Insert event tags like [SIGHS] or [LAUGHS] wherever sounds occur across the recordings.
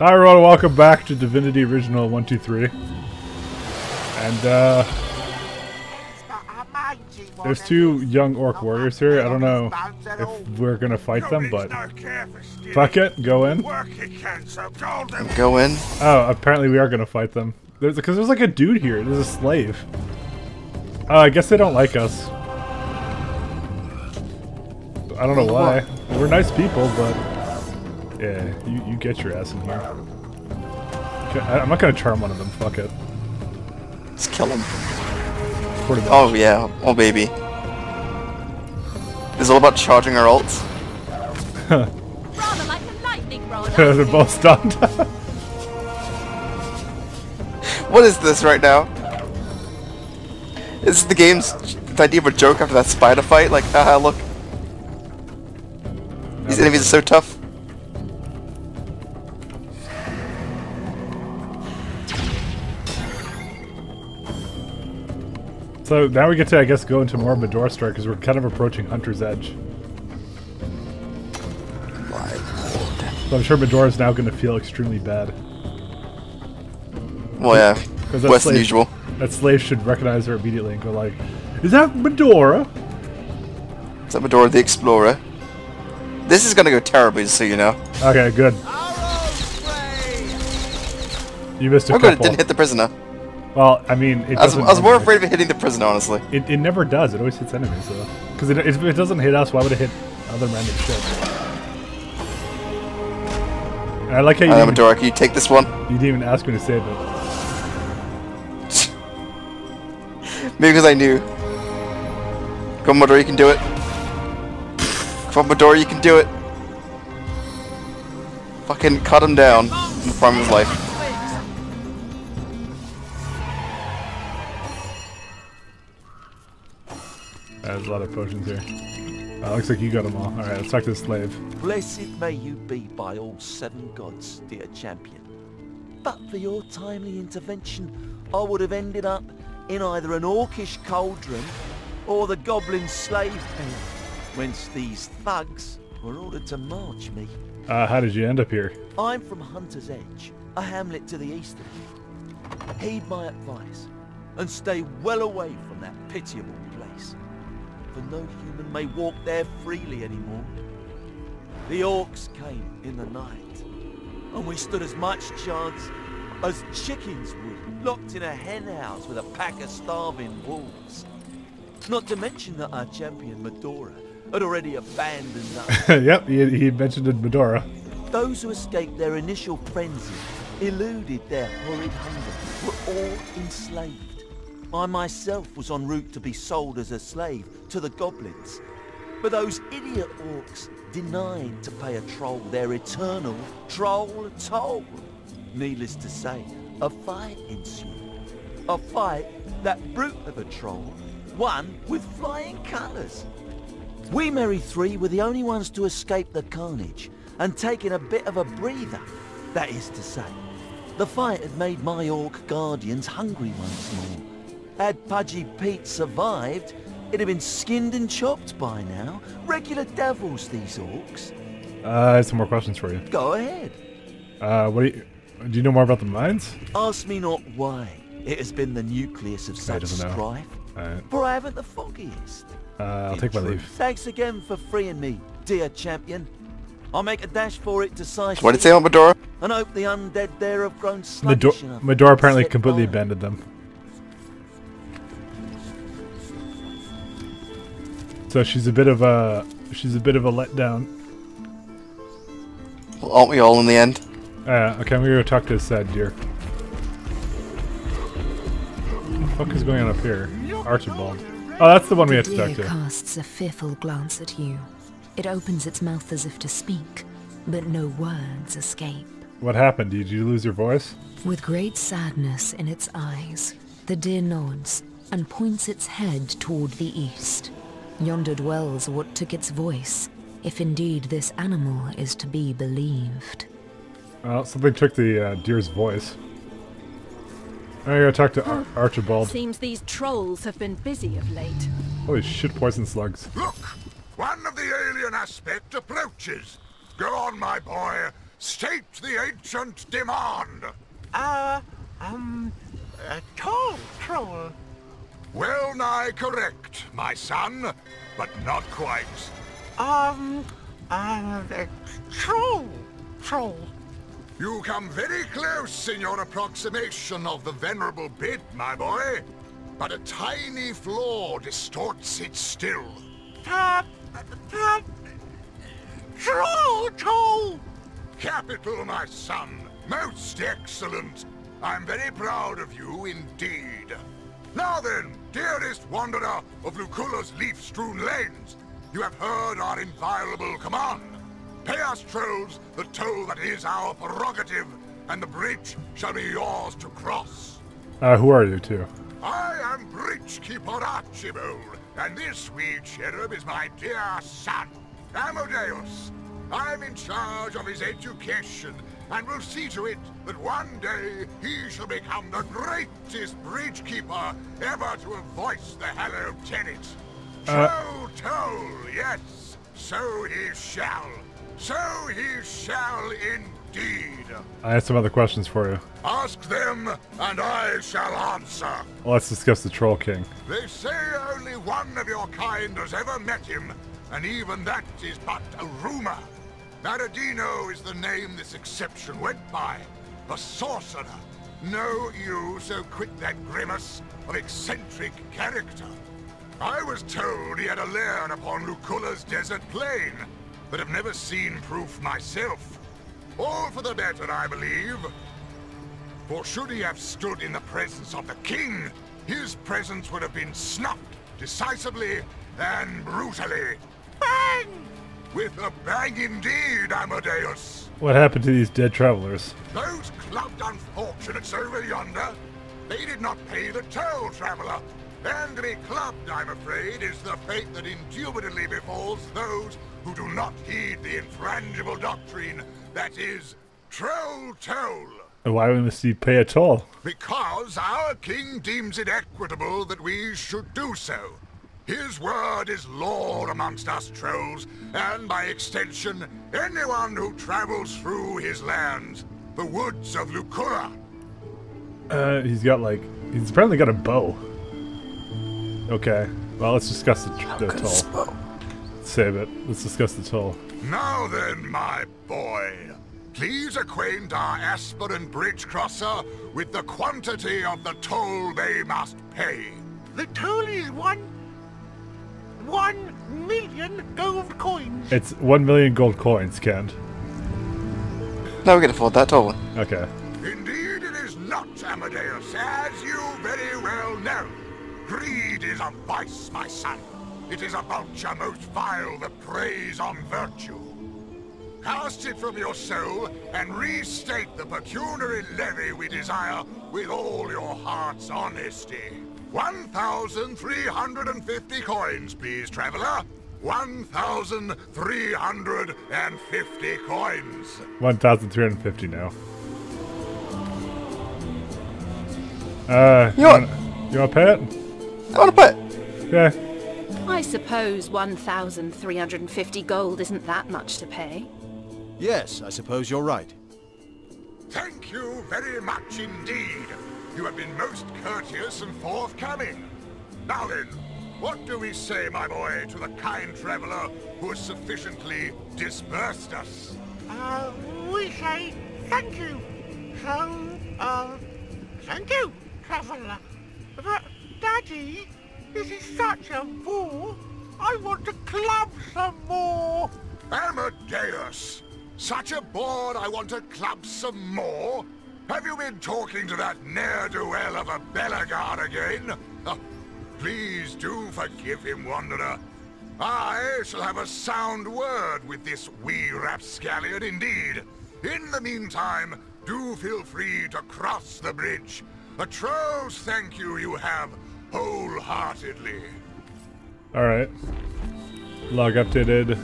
Hi everyone, welcome back to Divinity Original 123. And uh there's two young orc warriors here. I don't know if we're gonna fight them, but fuck it, go in. Go in. Oh, apparently we are gonna fight them. There's because there's like a dude here. There's a slave. Oh, I guess they don't like us. I don't know why. We're nice people, but yeah, you, you get your ass in here. Okay, I, I'm not gonna charm one of them. Fuck it. Let's kill him. Oh yeah. Oh baby. It's all about charging our ults. Rather like a lightning rod. [LAUGHS] They're both stunned. [LAUGHS] What is this right now? Is the game's the idea of a joke after that spider fight? Like, haha, look. These enemies are so tough. So now we get to, I guess, go into more Madora Strike because we're kind of approaching Hunter's Edge. So I'm sure Madora's now going to feel extremely bad. Well, yeah. 'Cause that's Worse than usual. That slave should recognize her immediately and go like, "Is that Madora?" Is that Madora the Explorer? This is gonna go terribly, so you know. Okay, good. You missed a oh, I'm glad it couple. didn't hit the prisoner. Well, I mean, it I was. I was more afraid of it hitting the prisoner, honestly. It, it never does. It always hits enemies, though. Because it, if it doesn't hit us, why would it hit other random shit? And I like how you even, Madora, can you take this one? you didn't even ask me to save it. [LAUGHS] Maybe because I knew. Come on, Madora, you can do it. Come on, Madora, you can do it. Fucking cut him down in the prime of his life. There's a lot of potions here. Uh, looks like you got them all. Alright, let's talk to the slave. Blessed may you be by all seven gods, dear champion. But for your timely intervention, I would have ended up in either an orcish cauldron or the goblin slave pen, whence these thugs were ordered to march me. Uh, how did you end up here? I'm from Hunter's Edge, a hamlet to the east of here. Heed my advice and stay well away from that pitiable place, for no human may walk there freely anymore. The orcs came in the night, and we stood as much chance as chickens would, locked in a hen house with a pack of starving wolves. Not to mention that our champion Madora had already abandoned us. [LAUGHS] yep, he, he mentioned Madora. Those who escaped their initial frenzy, eluded their horrid hunger, were all enslaved. I myself was en route to be sold as a slave to the goblins. But those idiot orcs denied to pay a troll their eternal troll toll. Needless to say, a fight ensued. A fight that brute of a troll won with flying colours. We Merry Three were the only ones to escape the carnage and taking a bit of a breather. That is to say, the fight had made my orc guardians hungry once more. Had Pudgy Pete survived, it'd have been skinned and chopped by now. Regular devils, these orcs. Uh, I have some more questions for you. Go ahead. Uh, what do you, do you know more about the mines? Ask me not why it has been the nucleus of such strife, Alright, for I haven't the foggiest. uh, I'll In take my leave. Thanks again for freeing me, dear champion. I'll make a dash for it decisive. What did it say about Madora? And hope the undead there have grown Medor sluggish enough. Madora apparently completely by. abandoned them. So she's a bit of a she's a bit of a letdown. Well, aren't we all in the end? Uh, okay, I'm gonna go talk to this sad deer. What the fuck is going on up here? Archibald. Oh, that's the one we have to talk to. casts a fearful glance at you. It opens its mouth as if to speak, but no words escape. What happened? Did you lose your voice? With great sadness in its eyes, the deer nods and points its head toward the east. Yonder dwells what took its voice, if indeed this animal is to be believed. Well, something took the uh, deer's voice. I'm gonna go talk to Ar- Archibald. Seems these trolls have been busy of late. Holy shit, poison slugs. Look! One of the alien aspect approaches. Go on, my boy. State the ancient demand. Uh, um, a tall troll. Well nigh correct, my son, but not quite. Um, uh, troll. Troll. You come very close in your approximation of the venerable bit, my boy. But a tiny flaw distorts it still. Uh, uh, troll, troll. Capital, my son. Most excellent. I'm very proud of you indeed. Now then, dearest wanderer of Luculla's leaf-strewn lanes, you have heard our inviolable command. Pay us trolls the toll that is our prerogative, and the bridge shall be yours to cross. Uh, who are you two? I am Bridgekeeper Archibald, and this wee cherub is my dear son, Amadeus. I'm in charge of his education, and will see to it that one day he shall become the greatest bridgekeeper ever to have voiced the hallowed tenet. Uh. Troll toll, yes, so he shall. So he shall indeed. I have some other questions for you. Ask them, and I shall answer. Let's discuss the Troll King. They say only one of your kind has ever met him, and even that is but a rumor. Maradino is the name this exception went by. A sorcerer. Know you so quit that grimace of eccentric character? I was told he had a lair upon Luculla's desert plain, but have never seen proof myself. All for the better, I believe. For should he have stood in the presence of the king, his presence would have been snuffed decisively and brutally. Bang! With a bang indeed, Amadeus. What happened to these dead travelers? Those clubbed unfortunates over yonder, they did not pay the toll, traveler. And to be clubbed, I'm afraid, is the fate that indubitably befalls those who do not heed the infrangible doctrine that is troll toll. And why must he pay a toll? Because our king deems it equitable that we should do so. His word is law amongst us trolls, and by extension, anyone who travels through his lands, the woods of Luculla. Uh, he's got like, he's apparently got a bow. Okay, well let's discuss the, the toll. Save it. Let's discuss the toll. Now then, my boy, please acquaint our aspirant bridge crosser with the quantity of the toll they must pay. The toll is one... one million gold coins. It's one million gold coins, Kent. No, we can afford that, totally. Okay. Indeed it is not, Amadeus, as you very well know. Greed is a vice, my son. It is a vulture most vile that preys on virtue. Cast it from your soul and restate the pecuniary levy we desire with all your heart's honesty. 1,350 coins, please, traveler. 1,350 coins. 1,350 now. Uh, You know what? wanna- You want to pay it? I want to put. Yeah. I suppose 1,350 gold isn't that much to pay. Yes, I suppose you're right. Thank you very much indeed. You have been most courteous and forthcoming. Now then, what do we say, my boy, to the kind traveler who has sufficiently disbursed us? Uh, we say thank you. So, uh, thank you, traveler. But, Daddy, this is such a bore. I want to club some more. Amadeus! Such a bore I want to club some more? Have you been talking to that ne'er-do-well of a Belagard again? Please do forgive him, Wanderer. I shall have a sound word with this wee rapscallion indeed. In the meantime, do feel free to cross the bridge. A troll's thank you you have wholeheartedly. Alright. Log updated.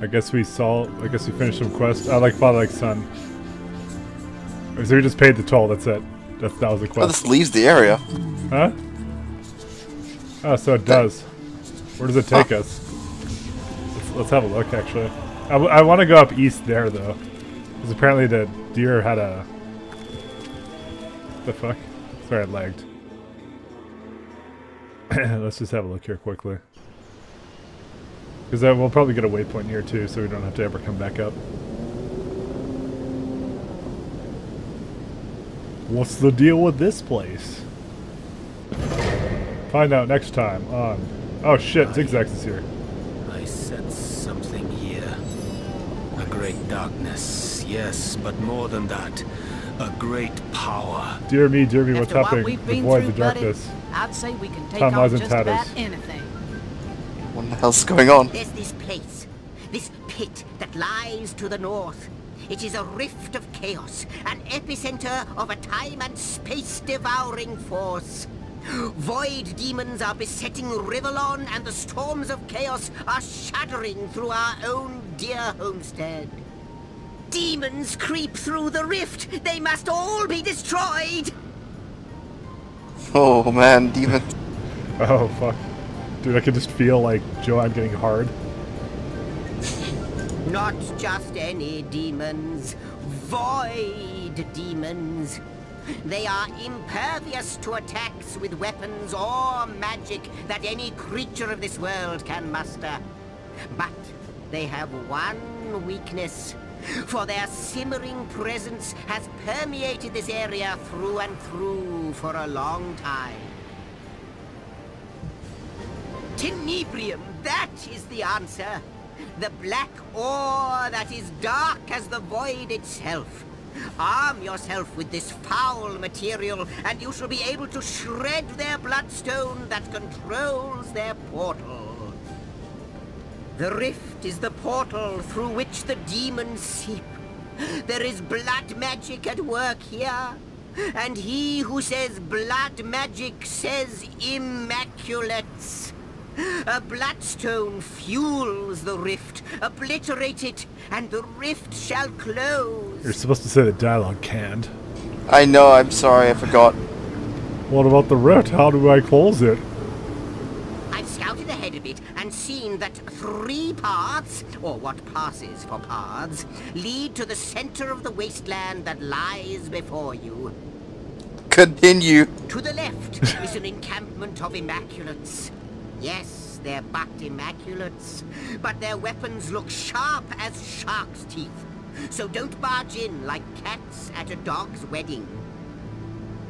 I guess we saw, I guess we finished some quests. I like father, like son. So we just paid the toll, that's it. That, that was the Oh, this leaves the area. Huh? Oh, so it does. Where does it take us? Let's, let's have a look, actually. I, I want to go up east there, though. Because apparently the deer had a... The fuck? Sorry, I lagged. [CLEARS THROAT] Let's just have a look here quickly. Because uh, we'll probably get a waypoint here too, so we don't have to ever come back up. What's the deal with this place? Find out next time on... Oh shit, Zixzax is here. I sense something here. A great darkness, yes, but more than that. A great power. Dear me, dear me, what's After what happening? we've The been void, through, the buddy, darkness. I'd say we can take Tom on lies in just about tatters. anything. What the hell's going on? There's this place, this pit that lies to the north. It is a rift of chaos, an epicenter of a time and space-devouring force. Void demons are besetting Rivellon, and the storms of chaos are shuddering through our own dear homestead. Demons creep through the rift. They must all be destroyed. Oh man, demons. Oh fuck. Dude, I can just feel like Joanne getting hard. Not just any demons, void demons. They are impervious to attacks with weapons or magic that any creature of this world can muster. But they have one weakness. For their simmering presence has permeated this area through and through for a long time. Tenebrium, that is the answer. The black ore that is dark as the void itself. Arm yourself with this foul material, and you shall be able to shred their bloodstone that controls their portal. The rift is the portal through which the demons seep. There is blood magic at work here. And he who says blood magic says immaculates. [LAUGHS] A bloodstone fuels the rift. Obliterate it, and the rift shall close. You're supposed to say the dialogue canned. I know, I'm sorry, I forgot. What about the rift? How do I close it? I've scouted ahead a bit and seen that three paths, or what passes for paths, lead to the center of the wasteland that lies before you. Continue. To the left [LAUGHS] is an encampment of Immaculates. Yes, they're but Immaculates, but their weapons look sharp as shark's teeth. So don't barge in like cats at a dog's wedding.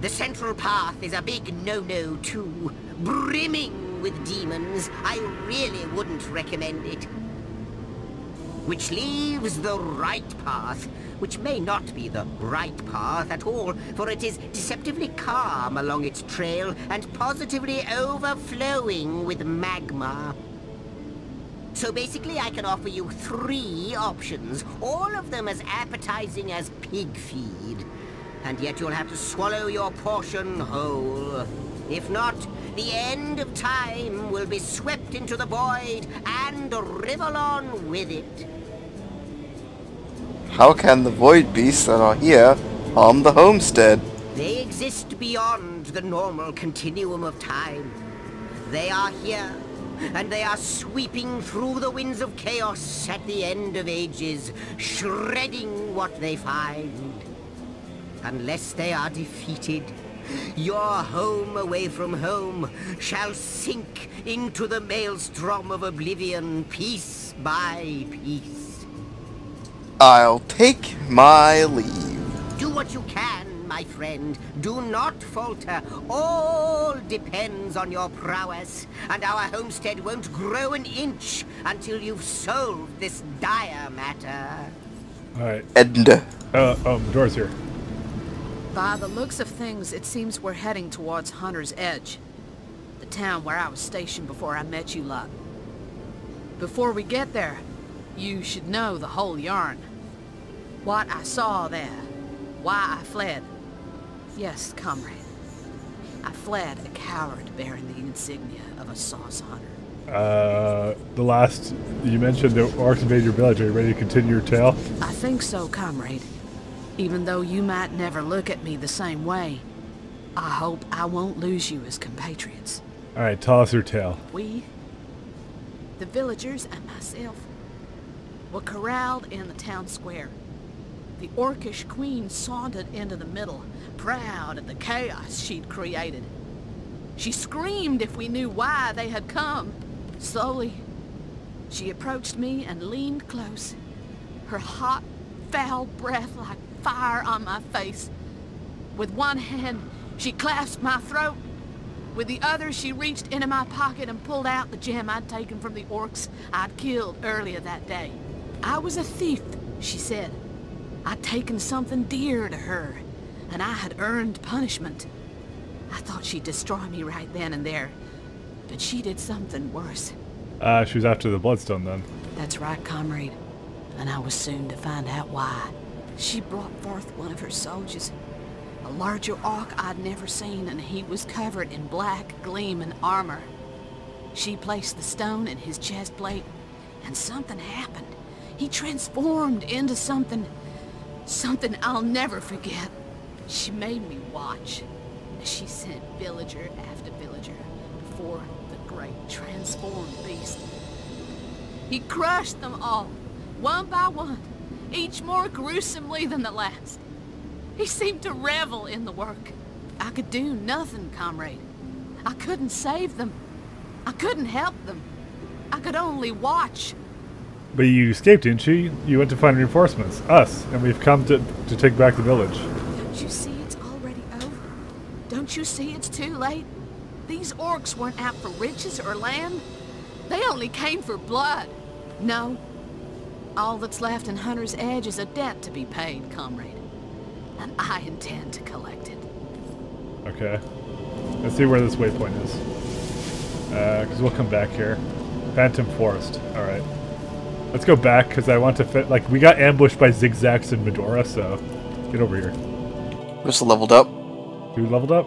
The central path is a big no-no too, brimming with demons. I really wouldn't recommend it. Which leaves the right path, which may not be the right path at all, for it is deceptively calm along its trail and positively overflowing with magma. So basically I can offer you three options, all of them as appetizing as pig feed. And yet you'll have to swallow your portion whole. If not, the end of time will be swept into the void and Rivellon with it. How can the void beasts that are here harm the homestead? They exist beyond the normal continuum of time. They are here, and they are sweeping through the winds of chaos at the end of ages, shredding what they find. Unless they are defeated, your home away from home shall sink into the maelstrom of oblivion piece by piece. I'll take my leave. Do what you can, my friend. Do not falter. All depends on your prowess, and our homestead won't grow an inch until you've solved this dire matter. Alright. End. Uh, oh, door's here. By the looks of things, it seems we're heading towards Hunter's Edge. The town where I was stationed before I met you lot. Before we get there, you should know the whole yarn. What I saw there. Why I fled. Yes, comrade. I fled a coward bearing the insignia of a Source Hunter. Uh, the last you mentioned the orcs invade your village. Are you ready to continue your tale? I think so, comrade. Even though you might never look at me the same way, I hope I won't lose you as compatriots. All right, tell us your tale. We, the villagers and myself, were corralled in the town square. the Orcish queen sauntered into the middle, proud of the chaos she'd created. She screamed if we knew why they had come. Slowly, she approached me and leaned close, her hot, foul breath like fire on my face. With one hand, she clasped my throat. With the other, she reached into my pocket and pulled out the gem I'd taken from the orcs I'd killed earlier that day. I was a thief, she said. I'd taken something dear to her, and I had earned punishment. I thought she'd destroy me right then and there, but she did something worse. Uh, she was after the Bloodstone then. That's right, comrade. And I was soon to find out why. She brought forth one of her soldiers. A larger orc I'd never seen, and he was covered in black, gleaming armor. She placed the stone in his chest plate, and something happened. He transformed into something... something I'll never forget. She made me watch. as She sent villager after villager before the great transformed beast. He crushed them all, one by one, each more gruesomely than the last. He seemed to revel in the work. I could do nothing, comrade. I couldn't save them. I couldn't help them. I could only watch. But you escaped, didn't you? You went to find reinforcements. Us. And we've come to, to take back the village. Don't you see it's already over? Don't you see it's too late? These orcs weren't out for riches or land. They only came for blood. No. All that's left in Hunter's Edge is a debt to be paid, comrade. And I intend to collect it. Okay. Let's see where this waypoint is. Uh, because we'll come back here. Phantom Forest. Alright. Let's go back, because I want to fit... Like, we got ambushed by Zixzax in Madora, so... Get over here. We're still leveled up. You leveled up?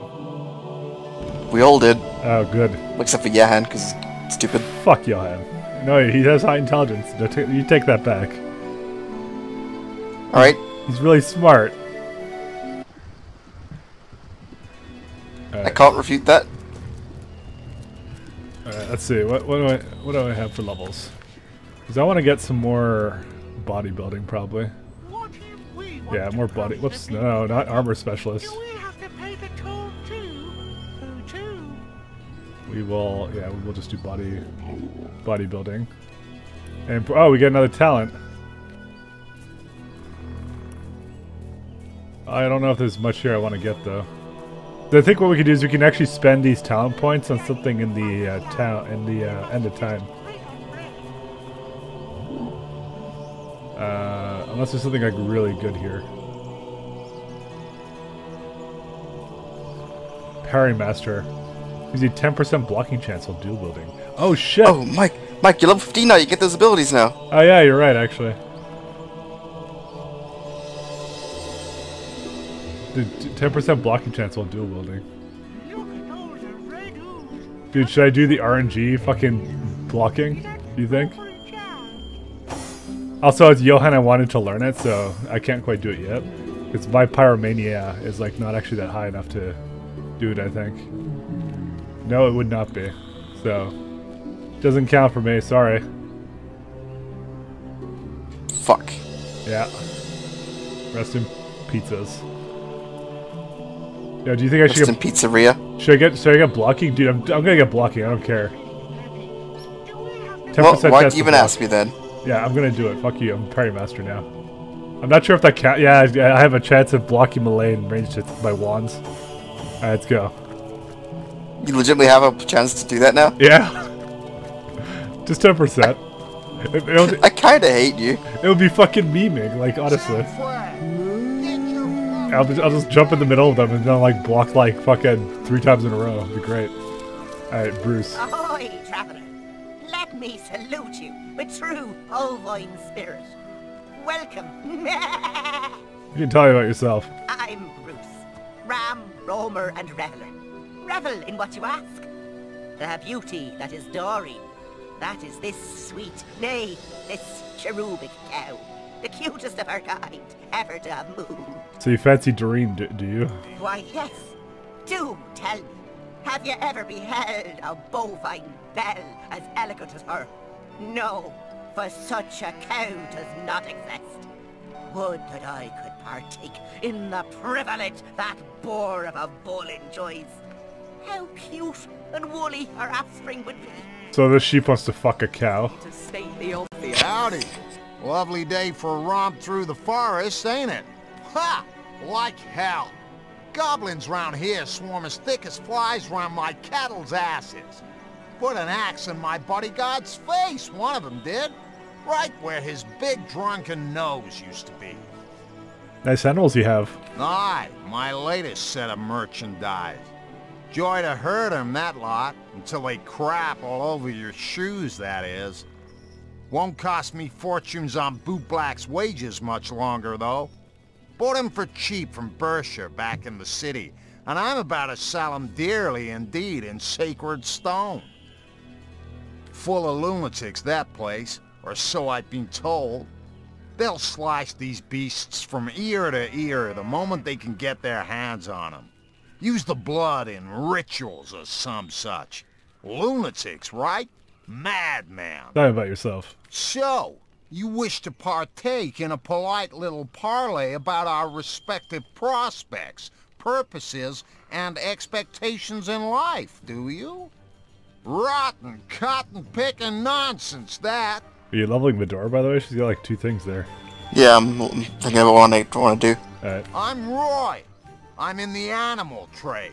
We all did. Oh, good. Except for Jahan, because stupid. Fuck Jahan. No, he has high intelligence. You take that back. Alright. He's really smart. I can't uh, refute that. Alright, let's see. What, what do I what do I have for levels? Because I want to get some more bodybuilding, probably. What if we want Yeah, more body. Whoops, no, not armor specialist. We will, yeah, we will just do body, bodybuilding. And oh, we get another talent. I don't know if there's much here I want to get though. I think what we could do is we can actually spend these talent points on something in the uh, town in the uh, end of time. Uh, unless there's something like really good here. Parry Master. Gives you 10% blocking chance while dual building. Oh shit! Oh, Mike. Mike, you're level 15 now. You get those abilities now. Oh yeah, you're right actually. Dude, Ten percent blocking chance while dual wielding. Look at all the red ooze. Dude, should I do the RNG fucking blocking? Do you think? For a child. Also, as Jahan, I wanted to learn it, so I can't quite do it yet. Because my pyromania is like not actually that high enough to do it. I think. No, it would not be. So doesn't count for me. Sorry. Fuck. Yeah. Rest in pizzas. Yeah, do you think I should Just in get, pizzeria. should I get should I get blocking? Dude, I'm, I'm gonna get blocking. I don't care. Do we Ten Well, why'd you even block. ask me then? Yeah, I'm gonna do it. Fuck you. I'm parry master now. I'm not sure if that count. Yeah, I I have a chance of blocking melee and ranged with my wands. Alright, let's go. You legitimately have a chance to do that now? Yeah. [LAUGHS] Just ten percent. It, it'll, [LAUGHS] I kinda hate you. it'll be fucking memeing, like honestly. I'll just, I'll just jump in the middle of them and then like block like fucking three times in a row. It'll be great. Alright, Bruce. Ahoy, traveller! Let me salute you with true bovine spirit. Welcome. [LAUGHS] You can tell me about yourself. I'm Bruce, ram, roamer, and reveller. Revel in what you ask. The beauty that is Dory. That is this sweet, nay, this cherubic cow. The cutest of her kind ever to have moved. So you fancy Doreen, do, do you? Why, yes. Do tell me, have you ever beheld a bovine belle as elegant as her? No, for such a cow does not exist. Would that I could partake in the privilege that boar of a bull enjoys. How cute and woolly our offspring would be. So this sheep wants to fuck a cow. To state the obvious. Howdy. Lovely day for a romp through the forest, ain't it? Ha! Like hell. Goblins round here swarm as thick as flies round my cattle's asses. Put an axe in my bodyguard's face, one of them did. Right where his big drunken nose used to be. Nice animals you have. Aye, my latest set of merchandise. Joy to herd 'em, that lot, until they crap all over your shoes, that is. Won't cost me fortunes on bootblack's wages much longer, though. Bought 'em for cheap from Bersher back in the city, and I'm about to sell 'em dearly indeed in sacred stone. Full of lunatics, that place, or so I've been told. They'll slice these beasts from ear to ear the moment they can get their hands on 'em. Use the blood in rituals or some such. Lunatics, right? Madman. Tell me about yourself. So, you wish to partake in a polite little parley about our respective prospects, purposes, and expectations in life, do you? Rotten, cotton-picking nonsense, that. Are you leveling the door, by the way? She's got like two things there. Yeah, I'm thinking about what I want to do. Alright. I'm Roy. I'm in the animal trade.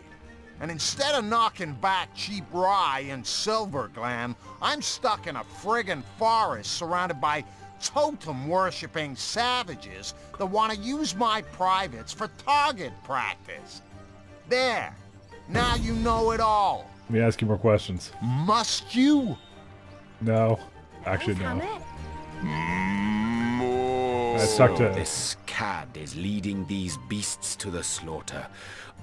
And instead of knocking back cheap rye in Silverglen, I'm stuck in a friggin' forest surrounded by totem-worshipping savages that want to use my privates for target practice. There. Now you know it all. Let me ask you more questions. Must you? No. Actually, no. I stuck to This cad is leading these beasts to the slaughter.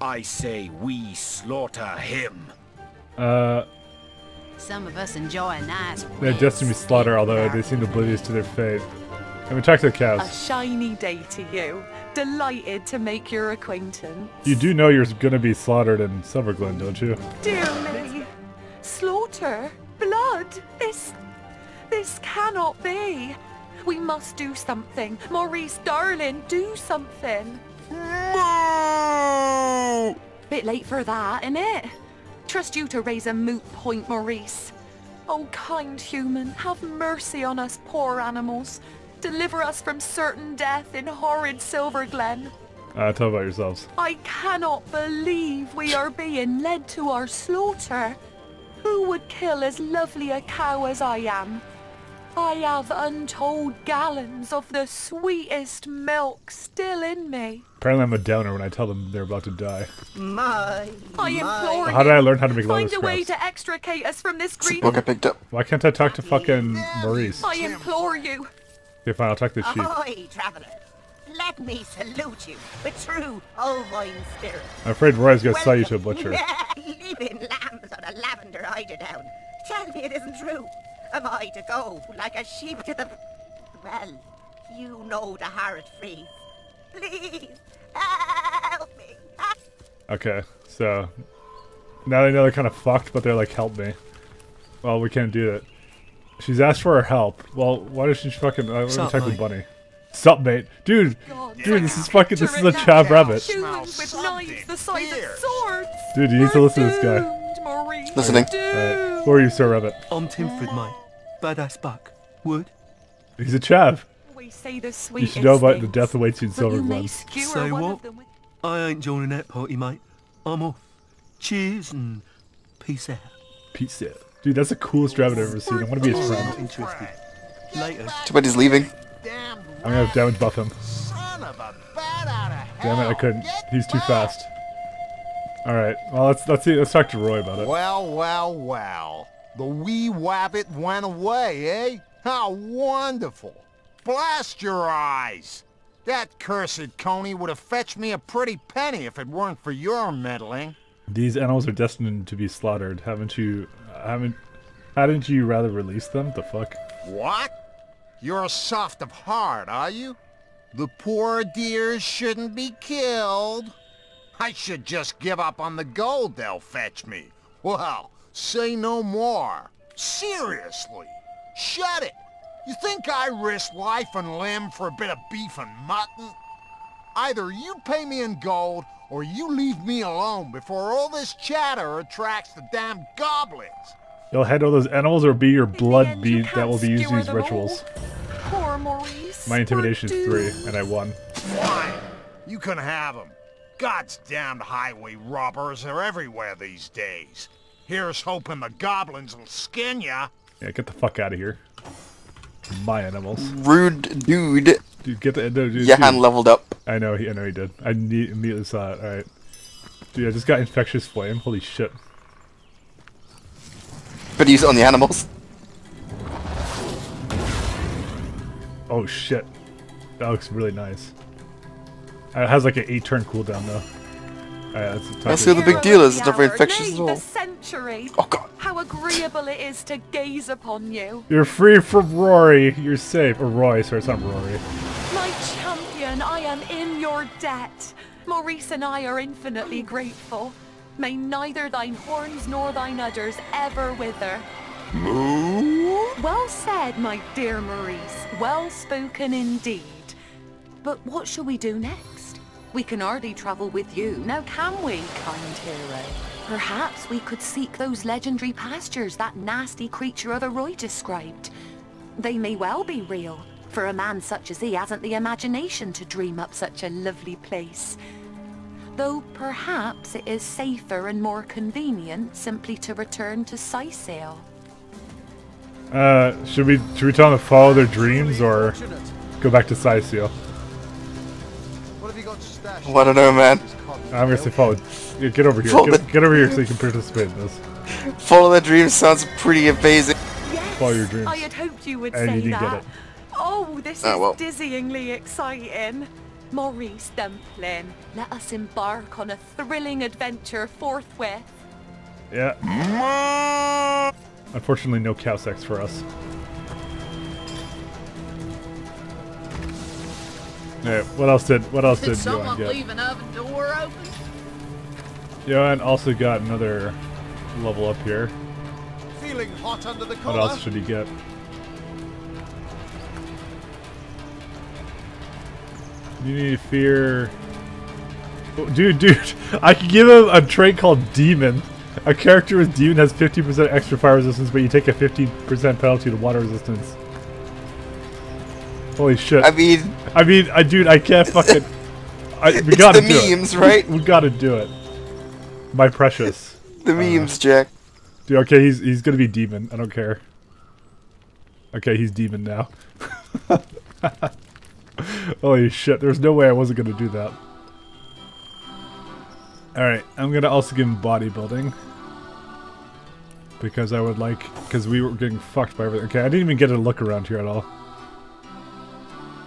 I say we slaughter him. Uh, Some of us enjoy a nice they're destined to be slaughtered, although they seem oblivious to their fate. Let me talk to the cows? A shiny day to you. Delighted to make your acquaintance. You do know you're gonna be slaughtered in Silverglen, don't you? Dear me. Slaughter? Blood? This... This cannot be. We must do something. Maurice, darling, do something. No. Bit late for that, innit? Trust you to raise a moot point, Maurice. Oh, kind human, have mercy on us poor animals. Deliver us from certain death in horrid Silverglen. Uh, tell about yourselves. I cannot believe we are being led to our slaughter. Who would kill as lovely a cow as I am? I have untold gallons of the sweetest milk still in me. Apparently I'm a downer when I tell them they're about to die. My, I implore How did I learn how to make Find lotus a way to extricate us from this It's a greedy... book I picked up. Why can't I talk to fucking Maurice? I implore you. Okay, fine, I'll talk to the sheep. Ahoy, traveller. Let me salute you with true ovine spirit. I'm afraid Roy's gonna sell you to a butcher. [LAUGHS] Leaving lambs on a lavender eiderdown. Tell me it isn't true. Am I to go like a sheep to the... Well, you know the Harrod freeze. Please, help me. Okay, so now they know they're kind of fucked, but they're like, "Help me." Well, we can't do it. She's asked for our help. Well, why does she fucking? I'm gonna Sup, attack the mate? bunny. Sup, mate? Dude, dude, this is fucking. This is a chav rabbit. Humans with knives the size of swords. Dude, you need to listen to this guy. Doomed, Listening. Alright, who are you, Sir Rabbit? I'm Timford, mate. Badass buck. Wood. He's a chav. We say the You should know about the death awaits you in but you may Say one what? of them with I ain't joining that party, mate. I'm off. Cheers and peace out. Peace out. Dude, that's the coolest rabbit I've ever seen. I want to be his friend. interested. Later. Too bad he's leaving. I'm gonna damage buff him. son of a bat out of hell. Damn it, I couldn't. Get He's too back. fast. All right. Well, let's let's see. Let's talk to Roy about it. Well, well, well. The wee wabbit went away, eh? How wonderful. Blast your eyes. That cursed coney would have fetched me a pretty penny if it weren't for your meddling. These animals are destined to be slaughtered. Haven't you? Haven't? Hadn't you rather release them? The fuck? What? You're soft of heart, are you? The poor dears shouldn't be killed. I should just give up on the gold they'll fetch me. Well, say no more. Seriously. Shut it. You think I risk life and limb for a bit of beef and mutton? Either you pay me in gold, or you leave me alone before all this chatter attracts the damn goblins. You'll handle those animals or be your blood end, you that will be used in skewer these rituals. Poor Maurice. My intimidation is three, and I won. Fine. You can have them. God's damned highway robbers are everywhere these days. Here's hoping the goblins will skin ya. Yeah, get the fuck out of here. My animals. Rude dude. Dude, get the no, dude, Jahan dude. leveled up. I know he I know he did. I immediately saw it. Alright. Dude, I just got infectious flame. Holy shit. But use it on the animals. Oh shit. That looks really nice. It has like an 8 turn cooldown though. Oh, Alright, that's the Let's see what the big deal is. It's never infectious at all. century. Oh god. How agreeable it is to gaze upon you. You're free from Rory. You're safe. Or Roy, sorry, it's not Rory. My champion, I am in your debt. Maurice and I are infinitely grateful. May neither thine horns nor thine udders ever wither. Well said, my dear Maurice. Well spoken indeed. But what shall we do next? We can hardly travel with you, now can we, kind hero? Perhaps we could seek those legendary pastures that nasty creature of a Roy described. They may well be real, for a man such as he hasn't the imagination to dream up such a lovely place. Though perhaps it is safer and more convenient simply to return to Cyseal. Uh, should we should we tell them to follow their dreams or go back to Cyseal? What have you got stashed? Well, I don't know, man. I'm gonna say follow. Yeah, Get over here. Follow Get, get over here so you can participate in this. Follow the dream sounds pretty amazing. Follow your dreams. I had hoped you would And say you that. get it. Oh, this Oh, is well. dizzyingly exciting. Maurice Dumpling, let us embark on a thrilling adventure forthwith. Yeah. Unfortunately, no cow sex for us. Yeah. What else did What else Did did someone Jahan get? leave an oven door open? Jahan also got another level up here. Feeling hot under the collar. What else should he get? You need to fear. Oh, dude, dude, [LAUGHS] I could give him a trait called Demon. A character with Demon has 50% extra fire resistance, but you take a 50% penalty to water resistance. Holy shit. I mean, I mean, I dude, I can't fucking. I, we It's gotta the do it. memes, right? We, we gotta do it. My precious. the uh, memes, Jack. Dude, okay, he's he's gonna be demon. I don't care. Okay, he's demon now. [LAUGHS] Holy shit! There's no way I wasn't gonna do that. All right, I'm gonna also give him bodybuilding because I would like because we were getting fucked by everything. Okay, I didn't even get a look around here at all.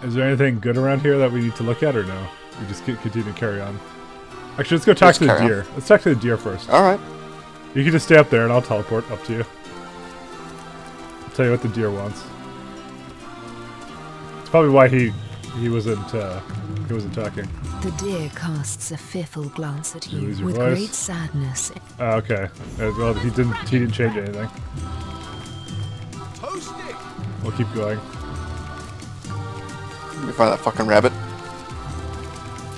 Is there anything good around here that we need to look at, or no? We just continue to carry on. Actually, let's go talk Let's to the carry on. deer. Let's talk to the deer first. All right. You can just stay up there and I'll teleport up to you. I'll tell you what the deer wants. It's probably why he he wasn't uh, he wasn't talking. The deer casts a fearful glance at You you with voice? great sadness. Uh, okay. Uh, well, he didn't he didn't change anything. We'll keep going. Let me find that fucking rabbit.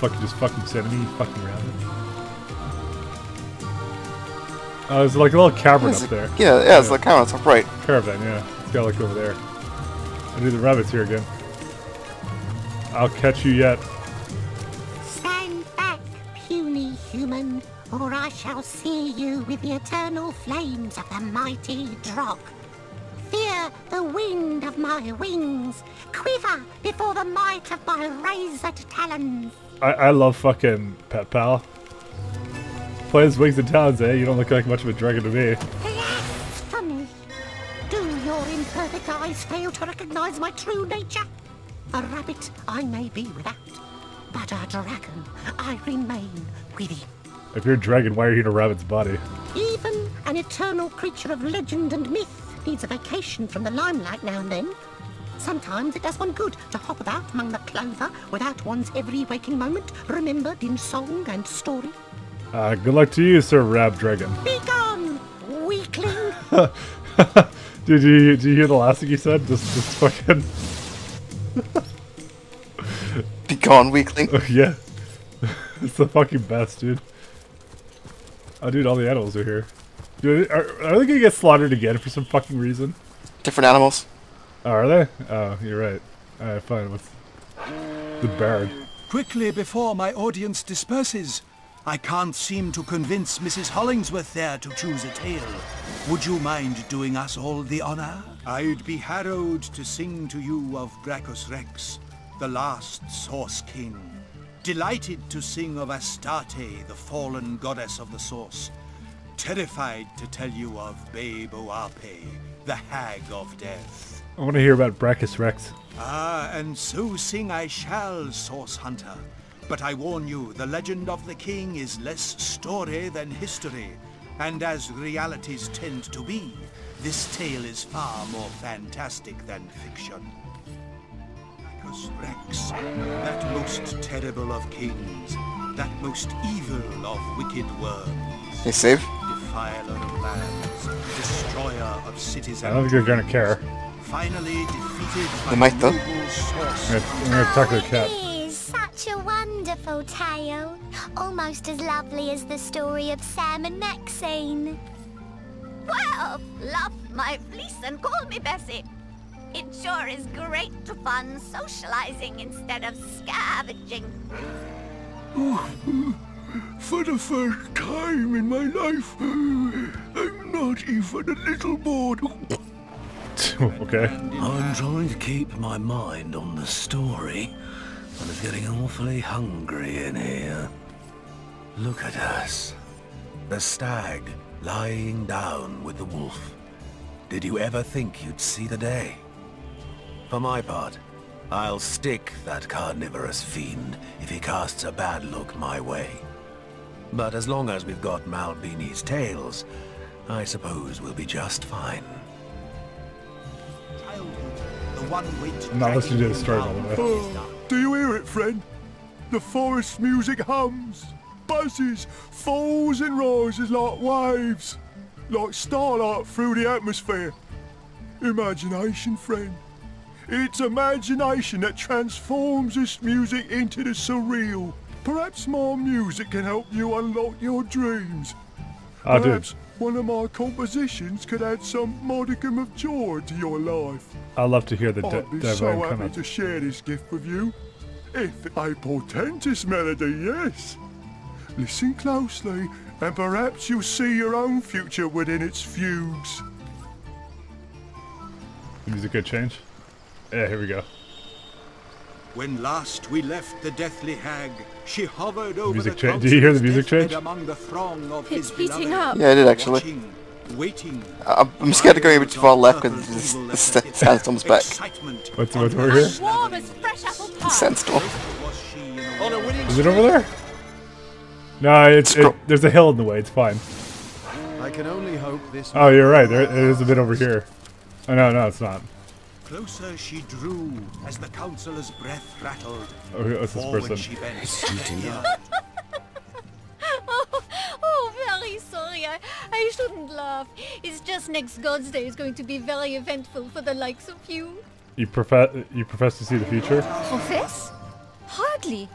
Fucking just fucking send me, you fucking rabbit. Uh, there's like a little cavern Is up it- there. Yeah, yeah, it's the camera top right. Caravan, yeah. Let's go look over there. I do the rabbits here again. I'll catch you yet. Stand back, puny human, or I shall sear you with the eternal flames of the mighty Drog. Fear the wind of my wings, quiver before the might of my razored talons. I, I love fucking Pet Pal. Play his wings and talons, eh? You don't look like much of a dragon to me. Blasphemy! Do your imperfect eyes fail to recognize my true nature? A rabbit I may be without, but a dragon I remain within. If you're a dragon, why are you in a rabbit's body? Even an eternal creature of legend and myth needs a vacation from the limelight now and then. Sometimes it does one good to hop about among the clover without one's every waking moment remembered in song and story. Uh, good luck to you, Sir Rab Dragon. Be gone, weakling! [LAUGHS] Did you did you hear the last thing he said? Just just fucking [LAUGHS] Be gone, weakling. [LAUGHS] yeah. it's the fucking best, dude. Oh, dude, all the animals are here. Dude, are, are they gonna get slaughtered again for some fucking reason? Different animals. Oh, are they? Oh, you're right. Alright, fine. What's the bard? Quickly before my audience disperses. I can't seem to convince Mrs. Hollingsworth there to choose a tale. Would you mind doing us all the honor? I'd be harrowed to sing to you of Braccus Rex, the last Source King. Delighted to sing of Astarte, the fallen goddess of the Source. Terrified to tell you of Babe Oape, the Hag of Death. I want to hear about Braccus Rex. Ah, and so sing I shall, Source Hunter. But I warn you, the legend of the king is less story than history. And as realities tend to be, this tale is far more fantastic than fiction. Braccus Rex, that most terrible of kings, that most evil of wicked worms. Hey, save. Defiler of lands, destroyer of cities I don't think you're gonna care. finally defeated by They might, though. noble Source. I'm gonna, I'm talk to the cat. It is such a wonderful tale. Almost as lovely as the story of Sam and Maxine. Well, love my fleece and call me Bessie. It sure is great fun socializing instead of scavenging. For the first time in my life, I'm not even a little bored. [LAUGHS] okay. I'm trying to keep my mind on the story, but it's getting awfully hungry in here. Look at us. The stag lying down with the wolf. Did you ever think you'd see the day? For my part, I'll stick that carnivorous fiend if he casts a bad look my way. But as long as we've got Malbini's tales, I suppose we'll be just fine. The one weight I'm not to the story, by the way. Oh, do you hear it, friend? The forest music hums, buzzes, falls and rises like waves, like starlight through the atmosphere. Imagination, friend. It's imagination that transforms this music into the surreal. Perhaps my music can help you unlock your dreams. Dude. Perhaps one of my compositions could add some modicum of joy to your life. I'd love to hear the I'd be so happy to share this gift with you. If a portentous melody, yes. Listen closely, and perhaps you'll see your own future within its fugues. The music could change. Yeah, here we go. When last we left the deathly hag, she hovered over Music the cha- Did you hear the music deathbed change? among the throng of It's his heating beloved, up. Yeah, I did actually. watching, waiting. I'm I'm scared to go a bit too far left because this, this sandstorm's back. What's, what's over here? Warm as fresh apple pie. Sandstorm. On a Is it over there? No, it's it, there's a hill in the way. It's fine. I can only hope this. Oh, you're right. There it is a bit over here. Oh no, no, it's not. Closer she drew as the councillor's breath rattled. Oh, what's this Forward person? she bent. It's heating [LAUGHS] up. oh, oh, very sorry. I, I shouldn't laugh. It's just next God's Day is going to be very eventful for the likes of you. You profess you profess to see the future? Profess? Hardly.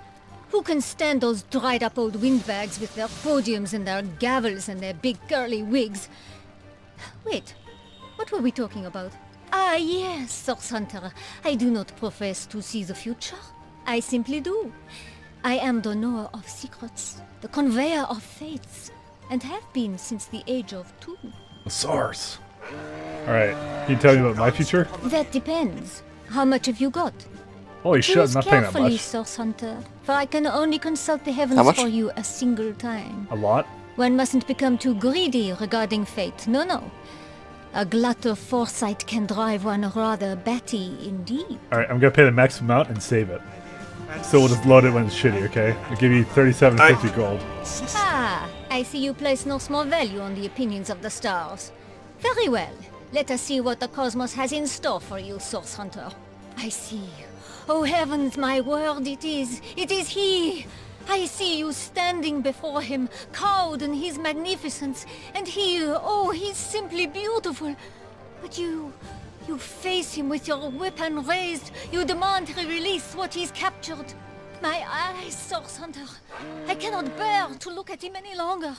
Who can stand those dried up old windbags with their podiums and their gavels and their big curly wigs? Wait, what were we talking about? Ah, yes, Source Hunter. I do not profess to see the future. I simply do. I am the knower of secrets, the conveyor of fates, and have been since the age of two. A source. All right. Can you tell me about my future? That depends. How much have you got? Holy shit, Choose I'm not paying that carefully, much. Source Hunter, for I can only consult the heavens for you a single time. A lot. One mustn't become too greedy regarding fate. No, no. A glut of foresight can drive one rather batty indeed. All right, I'm gonna pay the maximum amount and save it. So we'll just load it when it's shitty, okay? I'll give you 37.50 gold. Ah, I see you place no small value on the opinions of the stars. Very well. Let us see what the cosmos has in store for you, Source Hunter. I see. Oh heavens, my word, it is. It is he! I see you standing before him, cowed in his magnificence. And he, oh, he's simply beautiful. But you... You face him with your weapon raised. You demand he release what he's captured. My eyes, Source Hunter. I cannot bear to look at him any longer.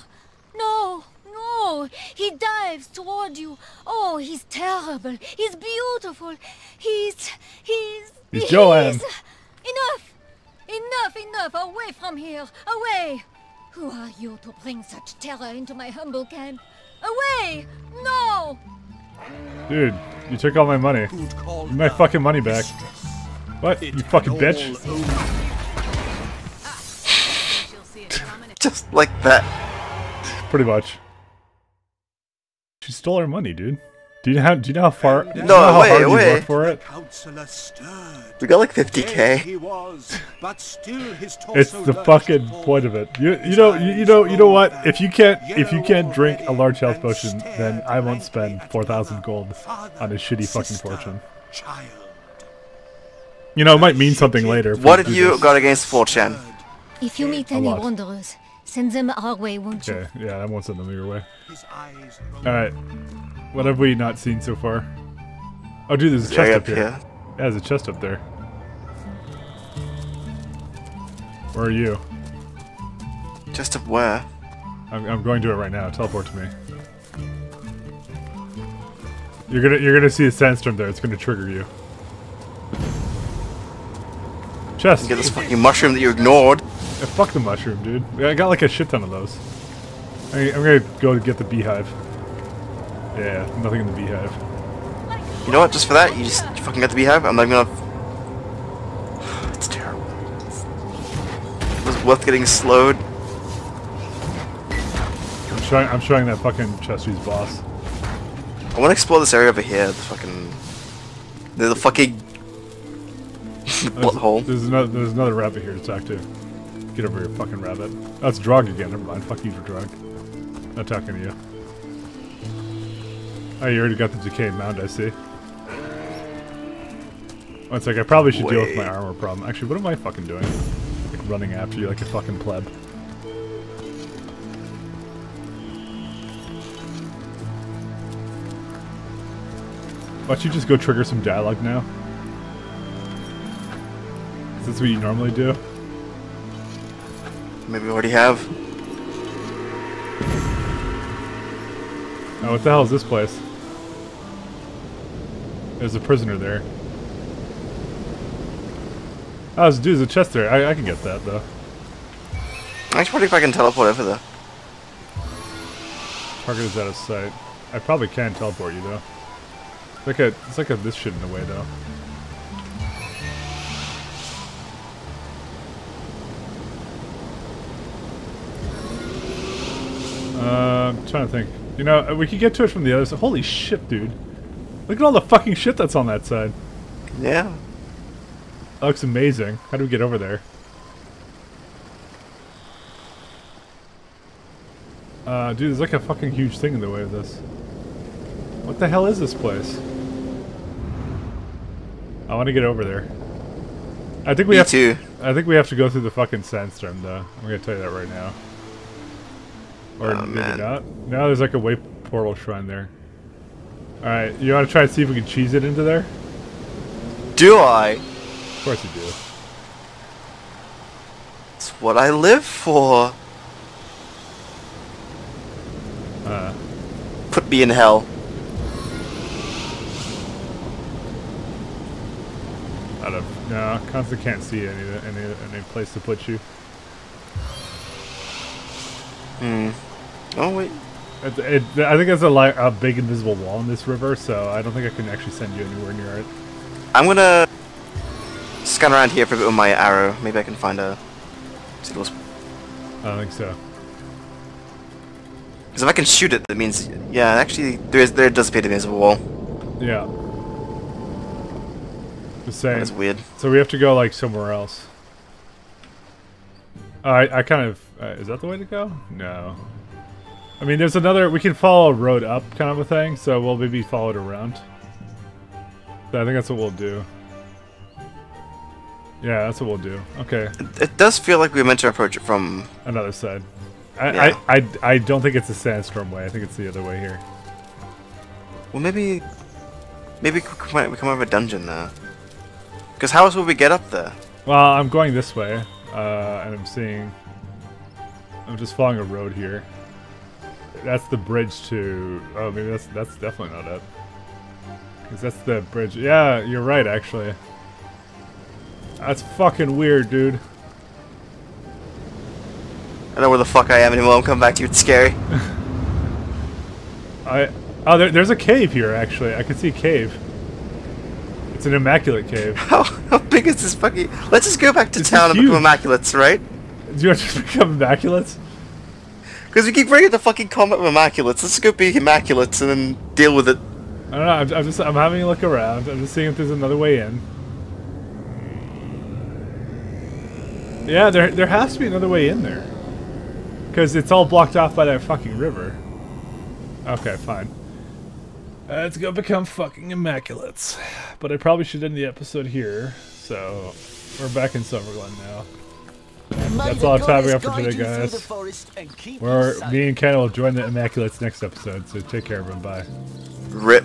No, no. He dives toward you. Oh, he's terrible. He's beautiful. He's... He's... He's Joanne. Enough! Enough, enough! Away from here! Away! Who are you to bring such terror into my humble camp? Away! No! Dude, you took all my money. Give my fucking money back. What? You fucking bitch. [LAUGHS] Just like that. Pretty much. She stole our money, dude. Do you know how, do you know how far do you No, know how wait, hard you wait. for it? We got like 50k. was, but still his torso It's the fucking point of it. You you know you, you know you know what? If you can't if you can't drink a large health potion, then I won't spend four thousand gold on a shitty fucking fortune. child. You know, it might mean something later. What have you this. got against 4chan? If you meet A any lot. wanderers, send them our way, won't you? Okay, yeah, I won't send them your way. Alright. What have we not seen so far? Oh dude, there's a chest up up here. here. Yeah, there's a chest up there. Where are you? Just up where? I'm, I'm going to it right now. Teleport to me. You're gonna you're gonna see a sandstorm there. It's gonna trigger you. Chest. Get this fucking mushroom that you ignored. Yeah, fuck the mushroom, dude. I got like a shit ton of those. I, I'm gonna go get the beehive. Yeah, nothing in the beehive. You know what? Just for that, you just you fucking got the beehive. I'm not gonna. [SIGHS] It's terrible. It was worth getting slowed. I'm showing I'm showing that fucking Chester's boss. I want to explore this area over here. The fucking. The, the fucking. There's, [LAUGHS] butthole. there's another there's another rabbit here to talk to. Get over here, fucking rabbit. That's Drog again. Never mind. Fuck you, Drog. Not talking to you. Oh, you already got the decayed mound. I see. One sec. I probably should deal with my armor problem. Actually, what am I fucking doing? Like running after you like a fucking pleb. Why don't you just go trigger some dialogue now? Is this what you normally do? Maybe we already have. Oh, what the hell is this place? There's a prisoner there. Ah, oh, there's, dude, there's a chest there. I, I can get that, though. I just wonder if I can teleport over there. Target is out of sight. I probably can teleport you, though. It's like a, it's like a this shit in a way, though. Uh, I'm trying to think. You know, we could get to it from the other side. Holy shit, dude. Look at all the fucking shit that's on that side. Yeah. That looks amazing. How do we get over there? Uh, dude, there's like a fucking huge thing in the way of this. What the hell is this place? I want to get over there. I think we Me have too. I think we have to go through the fucking sandstorm, though. I'm gonna tell you that right now. Or Oh, maybe not. Now there's like a way portal shrine there. All right, you want to try and see if we can cheese it into there? Do I? Of course you do. It's what I live for. Uh, Put me in hell. out of no, Constance can't see any any any place to put you. Hmm. Oh wait. It, it, I think there's a, li- a big invisible wall in this river, so I don't think I can actually send you anywhere near it. I'm gonna scan around here for a bit with my arrow. Maybe I can find a. I don't think so. Because if I can shoot it, that means yeah. Actually, there is there does appear to be a invisible wall. Yeah. Just saying. That's weird. So we have to go like somewhere else. Uh, I I kind of uh, is that the way to go? No. I mean, there's another. We can follow a road up, kind of a thing. So we'll maybe follow it around. So I think that's what we'll do. Yeah, that's what we'll do. Okay. It does feel like we meant to approach it from. Another side. I, Yeah. I, I, I don't think it's the sandstorm way. I think it's the other way here. Well, maybe Maybe we come out of a dungeon now. Because how else would we get up there? Well, I'm going this way, uh, and I'm seeing. I'm just following a road here. That's the bridge to. Oh, maybe that's that's definitely not it. Because that's the bridge. Yeah, you're right, actually. That's fucking weird, dude. I know where the fuck I am anymore. I'm coming back to you. It's scary. [LAUGHS] I oh, there, there's a cave here. Actually, I can see a cave. It's an immaculate cave. [LAUGHS] How how big is this fucking? Let's just go back to This town is and become immaculates, right? Do you want to [LAUGHS] become immaculates? Because we keep bringing the fucking comment of immaculates. Let's go be immaculates and then deal with it. I don't know. I'm, I'm just I'm having a look around. I'm just seeing if there's another way in. Yeah, there there has to be another way in there. Because it's all blocked off by that fucking river. Okay, fine. Uh, let's go become fucking immaculates. But I probably should end the episode here. So we're back in Summerglen now. And that's all the time we have for today, guys. Where me and Ken will join the immaculates next episode. So take care, everyone. Bye. Rip.